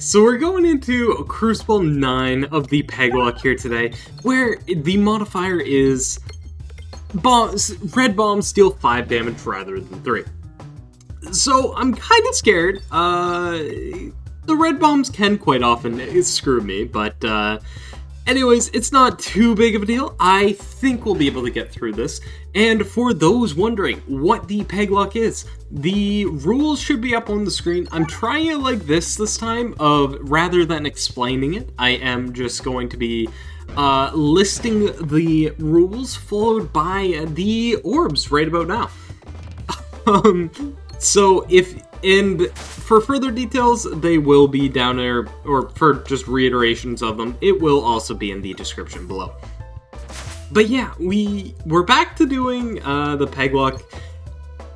So we're going into Cruciball 9 of the Peglocke here today, where the modifier is bombs, red bombs deal 5 damage rather than 3. So I'm kind of scared. Uh, the red bombs can quite often screw me, but uh, Anyways, it's not too big of a deal. I think we'll be able to get through this. And for those wondering what the Peglocke is, the rules should be up on the screen. I'm trying it like this this time, of rather than explaining it, I am just going to be uh, listing the rules followed by the orbs right about now. um, so if and for further details, they will be down there, or for just reiterations of them, it will also be in the description below. But yeah, we we're back to doing uh, the Peglocke.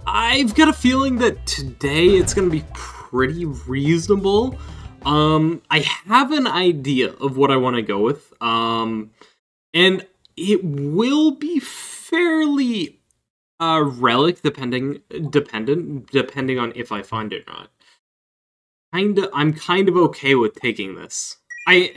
I've got a feeling that today it's going to be pretty reasonable. Um, I have an idea of what I want to go with, um, and it will be fairly uh, relic depending dependent depending on if I find it or not. Kinda, I'm kind of okay with taking this. I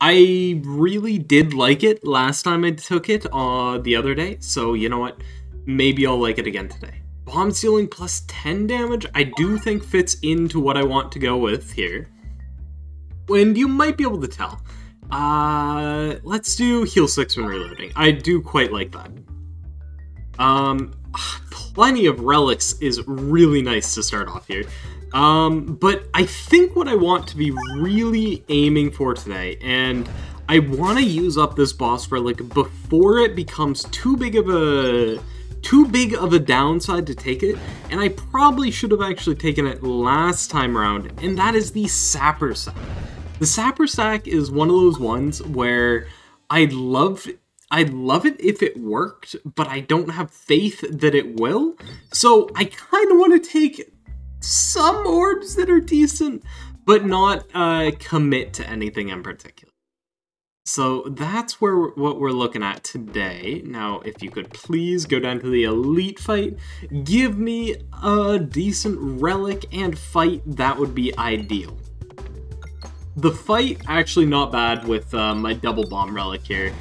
I really did like it last time I took it uh, the other day, so you know what? Maybe I'll like it again today. Bomb ceiling plus 10 damage, I do think fits into what I want to go with here. And you might be able to tell. Uh, let's do heal 6 when reloading. I do quite like that. Um, plenty of relics is really nice to start off here. Um, but I think what I want to be really aiming for today, and I want to use up this boss relic before it becomes too big of a too big of a downside to take it, and I probably should have actually taken it last time around, and that is the Sapper Sack. The Sapper Sack is one of those ones where I'd love I'd love it if it worked, but I don't have faith that it will. So I kind of want to take some orbs that are decent, but not uh, commit to anything in particular. So that's where what we're looking at today. Now, if you could please go down to the elite fight, give me a decent relic and fight, that would be ideal. The fight, actually not bad with uh, my double bomb relic here.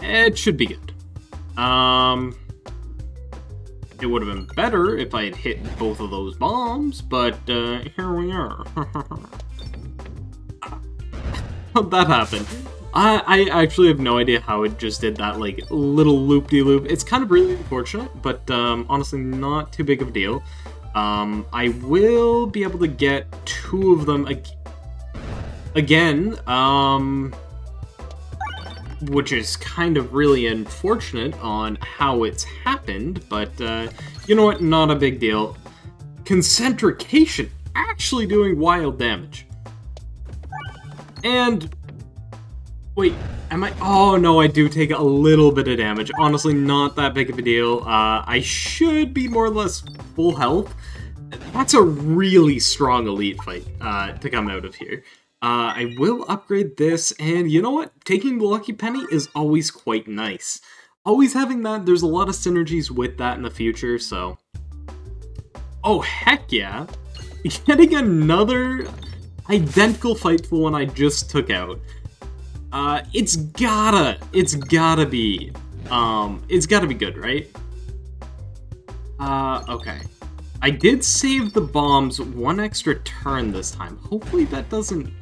It should be good. Um, it would have been better if I had hit both of those bombs, but uh, here we are. that happened. I, I actually have no idea how it just did that, like, little loop-de-loop. -loop. It's kind of really unfortunate, but um, honestly not too big of a deal. Um, I will be able to get two of them ag again. Um, which is kind of really unfortunate on how it's happened, but uh, you know what, not a big deal. Concentrication actually doing wild damage. And, wait, am I, oh no, I do take a little bit of damage. Honestly, not that big of a deal. Uh, I should be more or less full health. That's a really strong elite fight uh, to come out of here. Uh, I will upgrade this, and you know what? Taking the Lucky Penny is always quite nice. Always having that, there's a lot of synergies with that in the future, so... Oh, heck yeah! Getting another identical fight one I just took out. Uh, it's gotta, it's gotta be, um, it's gotta be good, right? Uh, okay. I did save the bombs one extra turn this time. Hopefully that doesn't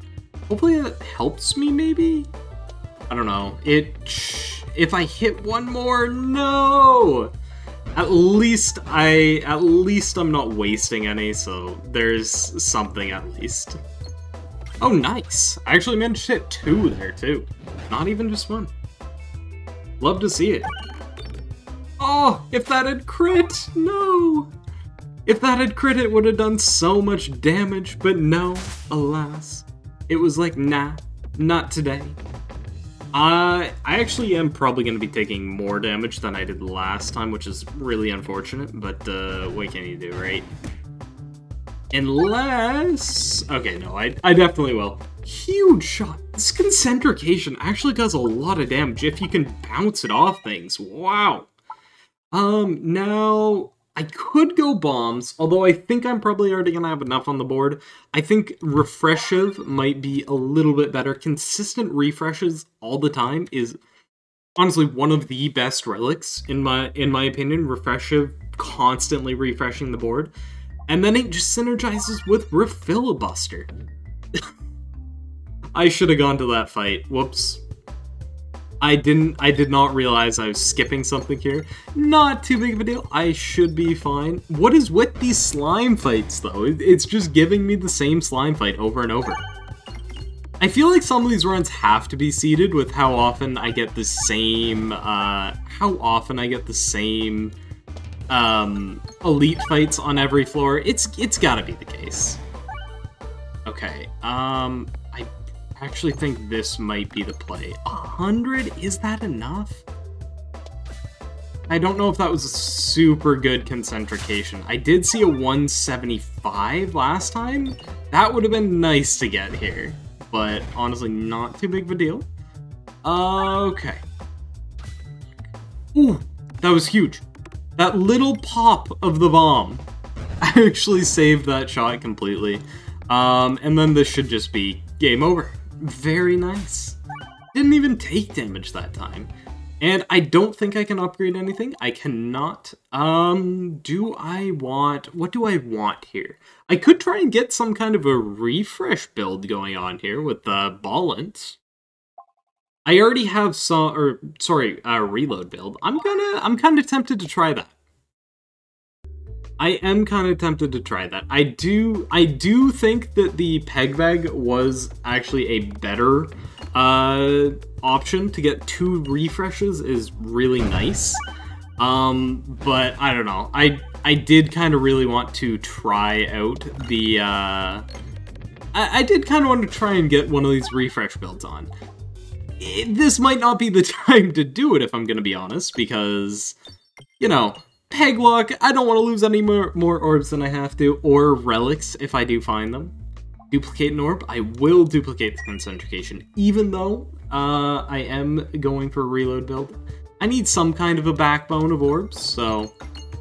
Hopefully that helps me, maybe? I don't know. It... If I hit one more, no! At least I... At least I'm not wasting any, so there's something at least. Oh, nice! I actually managed to hit two there, too. Not even just one. Love to see it. Oh, if that had crit! No! If that had crit, it would have done so much damage, but no, alas. It was like, nah, not today. Uh, I actually am probably going to be taking more damage than I did last time, which is really unfortunate, but uh, what can you do, right? Unless... Okay, no, I, I definitely will. Huge shot. This concentrication actually does a lot of damage if you can bounce it off things. Wow. Um, now... I could go bombs, although I think I'm probably already going to have enough on the board. I think Refreshive might be a little bit better. Consistent refreshes all the time is honestly one of the best relics in my in my opinion. Refreshive constantly refreshing the board. And then it just synergizes with Refilibuster. I should have gone to that fight. Whoops. I didn't I did not realize I was skipping something here. Not too big of a deal. I should be fine. What is with these slime fights though? It's just giving me the same slime fight over and over. I feel like some of these runs have to be seeded with how often I get the same uh how often I get the same um elite fights on every floor. It's it's got to be the case. Okay. Um actually think this might be the play. A hundred? Is that enough? I don't know if that was a super good concentrication. I did see a 175 last time. That would have been nice to get here. But honestly, not too big of a deal. Okay. Ooh, that was huge. That little pop of the bomb actually saved that shot completely. Um, and then this should just be game over. Very nice. Didn't even take damage that time. And I don't think I can upgrade anything. I cannot. Um, do I want... What do I want here? I could try and get some kind of a refresh build going on here with the uh, Ballant. I already have some... Or, sorry, a reload build. I'm gonna... I'm kind of tempted to try that. I am kind of tempted to try that. I do I do think that the peg bag was actually a better uh, option to get two refreshes is really nice. Um, but I don't know. I I did kind of really want to try out the uh, I, I did kind of want to try and get one of these refresh builds on. It, this might not be the time to do it if I'm going to be honest because you know, Peglocke, I don't want to lose any more, more orbs than I have to, or relics if I do find them. Duplicate an orb, I will duplicate the concentrication, even though uh, I am going for a reload build. I need some kind of a backbone of orbs, so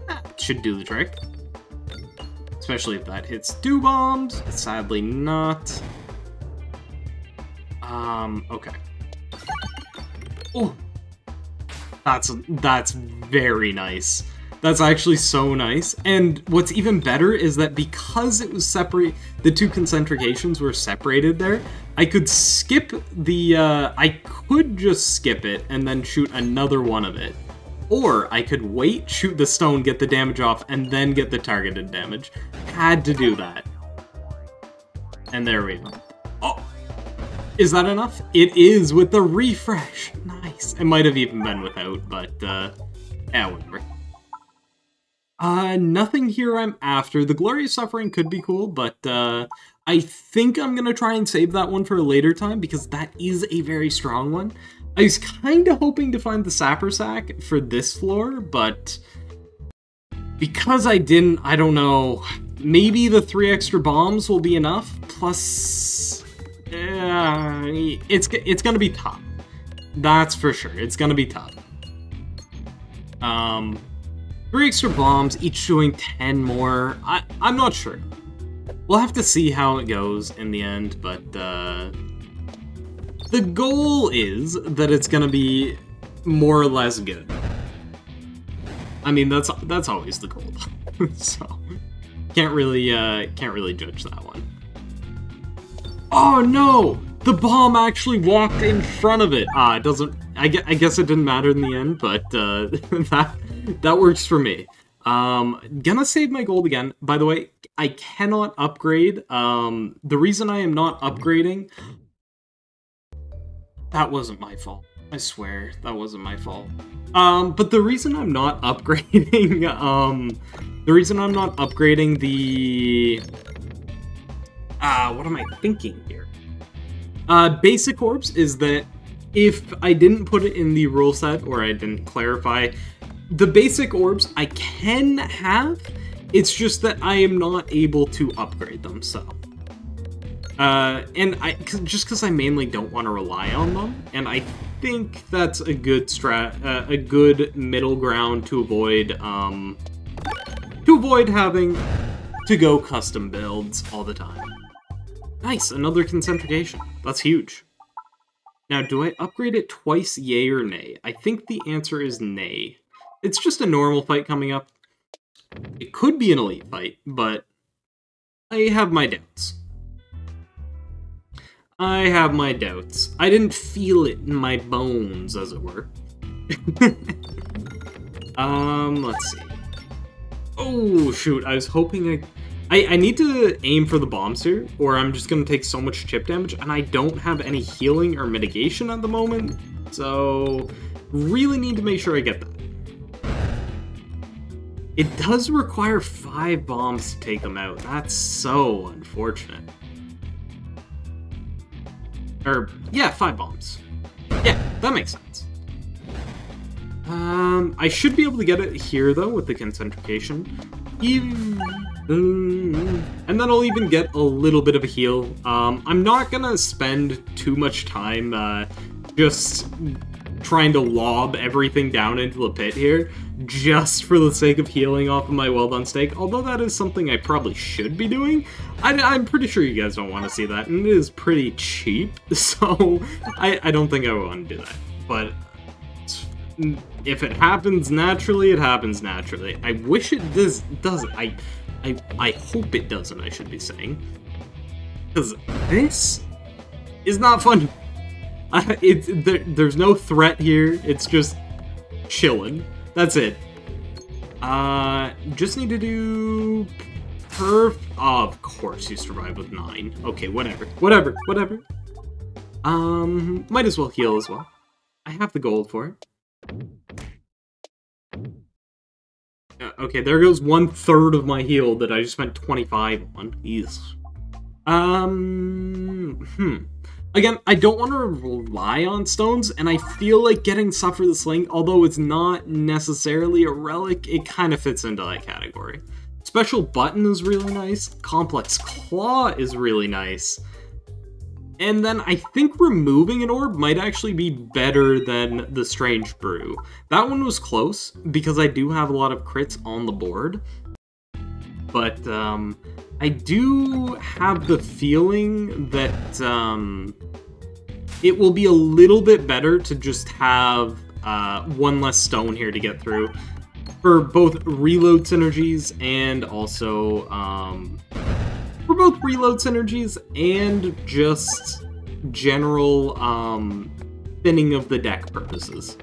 that should do the trick. Especially if that hits two bombs. Sadly not. Um, okay. Oh! That's, that's very nice. That's actually so nice. And what's even better is that because it was separate, the two concentrications were separated there, I could skip the, uh, I could just skip it and then shoot another one of it. Or I could wait, shoot the stone, get the damage off, and then get the targeted damage. Had to do that. And there we go. Oh! Is that enough? It is with the refresh. Nice. It might have even been without, but, uh, yeah, whatever. Uh, nothing here I'm after. The Glorious Suffering could be cool, but uh, I think I'm going to try and save that one for a later time because that is a very strong one. I was kind of hoping to find the Sapper Sack for this floor, but because I didn't, I don't know. Maybe the three extra bombs will be enough, plus... Uh, it's, it's going to be tough. That's for sure. It's going to be tough. Um, Three extra bombs, each doing 10 more. I, I'm not sure. We'll have to see how it goes in the end, but uh, the goal is that it's gonna be more or less good. I mean, that's that's always the goal, so can't really uh, can't really judge that one. Oh no! The bomb actually walked in front of it. Ah, it doesn't. I guess, I guess it didn't matter in the end, but uh, that that works for me. Um, gonna save my gold again. By the way, I cannot upgrade. Um, the reason I am not upgrading, that wasn't my fault. I swear, that wasn't my fault. Um, but the reason I'm not upgrading, um, the reason I'm not upgrading the, ah, uh, what am I thinking here? Uh, basic orbs is that if I didn't put it in the rule set or I didn't clarify, the basic orbs I can have, it's just that I am not able to upgrade them, so. Uh, and I just because I mainly don't want to rely on them, and I think that's a good strat, uh, a good middle ground to avoid um, to avoid having to go custom builds all the time. Nice, another concentrication. That's huge. Now, do I upgrade it twice, yay or nay? I think the answer is nay. It's just a normal fight coming up. It could be an elite fight, but I have my doubts. I have my doubts. I didn't feel it in my bones, as it were. um, let's see. Oh, shoot. I was hoping I... I, I need to aim for the bombs here, or I'm just going to take so much chip damage, and I don't have any healing or mitigation at the moment, so really need to make sure I get that. It does require five bombs to take them out. That's so unfortunate. Or, yeah, five bombs. Yeah, that makes sense. Um, I should be able to get it here, though, with the concentrication. Even... And then I'll even get a little bit of a heal. Um, I'm not gonna spend too much time uh, just trying to lob everything down into the pit here, just for the sake of healing off of my well-done steak, although that is something I probably should be doing. I, am pretty sure you guys don't want to see that, and it is pretty cheap, so I, I don't think I would want to do that. But if it happens naturally, it happens naturally. I wish it does, doesn't. I, I, I hope it doesn't, I should be saying. Because this is not fun. Uh, it, there, there's no threat here. It's just chilling. That's it. Uh, just need to do perf. Of course you survive with nine. Okay, whatever, whatever, whatever. Um, might as well heal as well. I have the gold for it. Uh, okay, there goes one third of my heal that I just spent 25 on. Yes. Um, hmm. Again, I don't want to rely on stones, and I feel like getting Suffer the Sling, although it's not necessarily a relic, it kind of fits into that category. Special Button is really nice, Complex Claw is really nice, and then I think removing an orb might actually be better than the Strange Brew. That one was close, because I do have a lot of crits on the board, but um, I do have the feeling that um, it will be a little bit better to just have uh, one less stone here to get through for both reload synergies and also um, for both reload synergies and just general um, thinning of the deck purposes.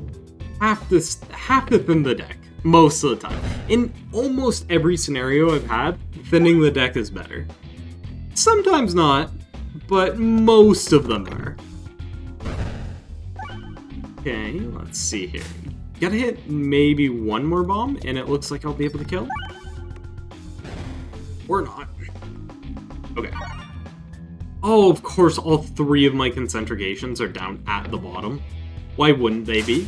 Half this, half to thin the deck most of the time. In almost every scenario I've had, thinning the deck is better. Sometimes not, but most of them are. Okay, let's see here. Gotta hit maybe one more bomb, and it looks like I'll be able to kill. Or not. Okay. Oh, of course, all three of my concentrications are down at the bottom. Why wouldn't they be?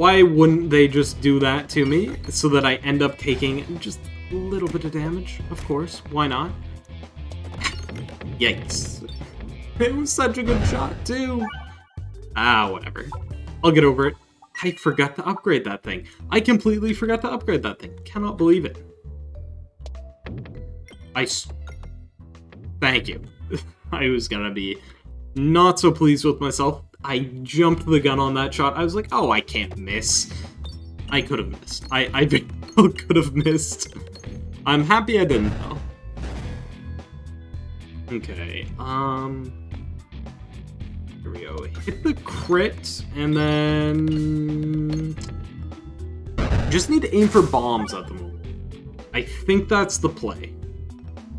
Why wouldn't they just do that to me so that I end up taking just a little bit of damage? Of course, why not? Yikes. It was such a good shot, too. Ah, whatever. I'll get over it. I forgot to upgrade that thing. I completely forgot to upgrade that thing. Cannot believe it. I... Thank you. I was gonna be not so pleased with myself I jumped the gun on that shot. I was like, oh, I can't miss. I could have missed. I, I could have missed. I'm happy I didn't, though. Okay, um... Here we go. Hit the crit, and then... Just need to aim for bombs at the moment. I think that's the play.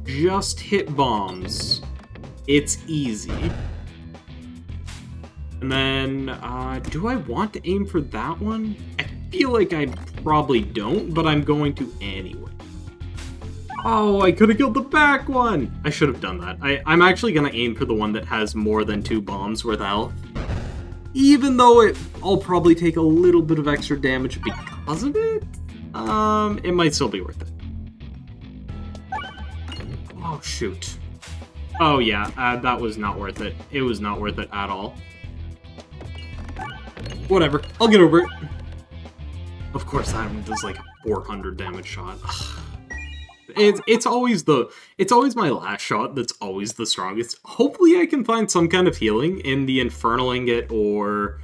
Just hit bombs. It's easy. And then, uh, do I want to aim for that one? I feel like I probably don't, but I'm going to anyway. Oh, I could have killed the back one! I should have done that. I, I'm actually going to aim for the one that has more than two bombs worth of health. Even though it, I'll probably take a little bit of extra damage because of it, um, it might still be worth it. Oh, shoot. Oh, yeah, uh, that was not worth it. It was not worth it at all. Whatever. I'll get over it. Of course, that one does like 400 damage shot. It's, it's always the it's always my last shot that's always the strongest. Hopefully I can find some kind of healing in the Infernal Ingot or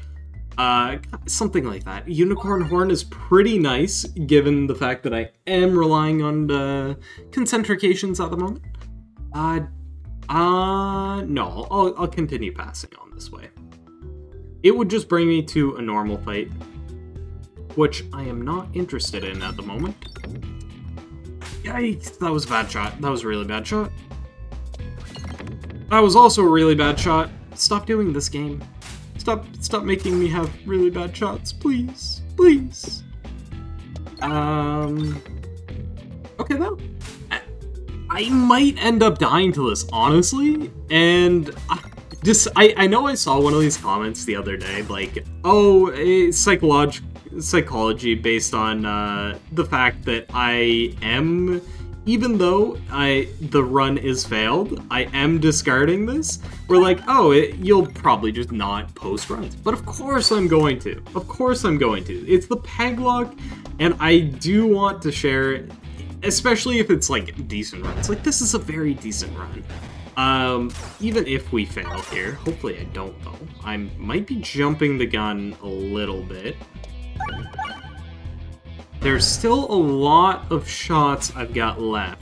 uh, something like that. Unicorn Horn is pretty nice, given the fact that I am relying on uh, concentrications at the moment. Uh, uh, no, I'll, I'll continue passing on this way. It would just bring me to a normal fight, which I am not interested in at the moment. Yikes, that was a bad shot. That was a really bad shot. That was also a really bad shot. Stop doing this game. Stop stop making me have really bad shots, please. Please. Um Okay though. I, might end up dying to this, honestly. And I, just I, I know I saw one of these comments the other day, like, oh, psychological psychology based on uh, the fact that I am, even though I the run is failed, I am discarding this. We're like, oh, it, you'll probably just not post runs, but of course I'm going to. Of course I'm going to. It's the Peglocke, and I do want to share especially if it's like decent runs. Like this is a very decent run. Um, even if we fail here, hopefully I don't though. I might be jumping the gun a little bit. There's still a lot of shots I've got left.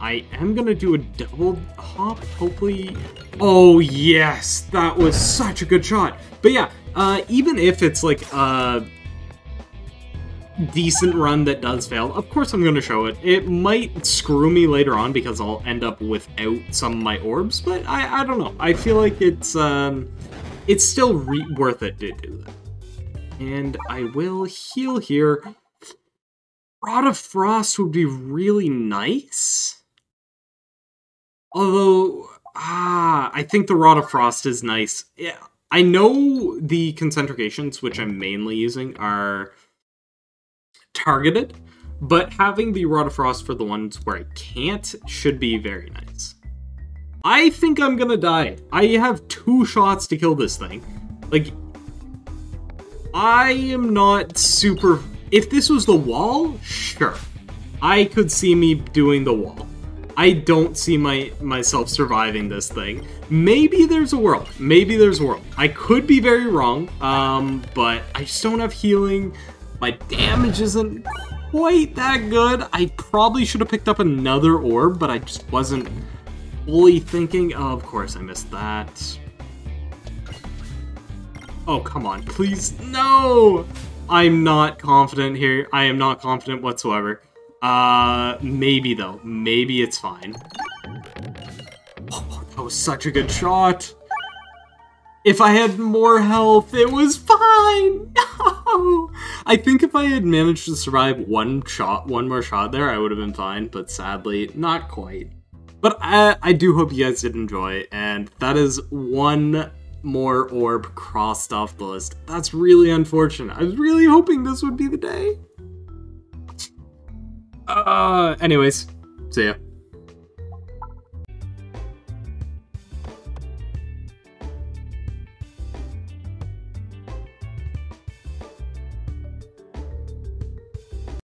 I am gonna do a double hop, hopefully. Oh yes, that was such a good shot. But yeah, uh, even if it's like a decent run that does fail, of course I'm gonna show it. It might screw me later on because I'll end up without some of my orbs, but I, I don't know. I feel like it's um, it's still worth it to do that. And I will heal here. Rod of Frost would be really nice. Although, ah, I think the Rod of Frost is nice. Yeah, I know the concentrications, which I'm mainly using, are targeted, but having the Rod of Frost for the ones where I can't should be very nice. I think I'm gonna die. I have two shots to kill this thing. Like, I am not super... If this was the wall, sure. I could see me doing the wall. I don't see my myself surviving this thing. Maybe there's a world. Maybe there's a world. I could be very wrong, um, but I just don't have healing. My damage isn't quite that good. I probably should have picked up another orb, but I just wasn't fully thinking. Oh, of course, I missed that. Oh, come on, please. No! I'm not confident here. I am not confident whatsoever. Uh, maybe though. Maybe it's fine. Oh, that was such a good shot. If I had more health, it was fine! I think if I had managed to survive one shot, one more shot there, I would have been fine, but sadly, not quite. But I, I do hope you guys did enjoy, and that is one more orb crossed off the list. That's really unfortunate. I was really hoping this would be the day. Uh, anyways, see ya.